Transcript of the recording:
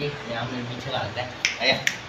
जी यहाँ में पीछे भागता है आया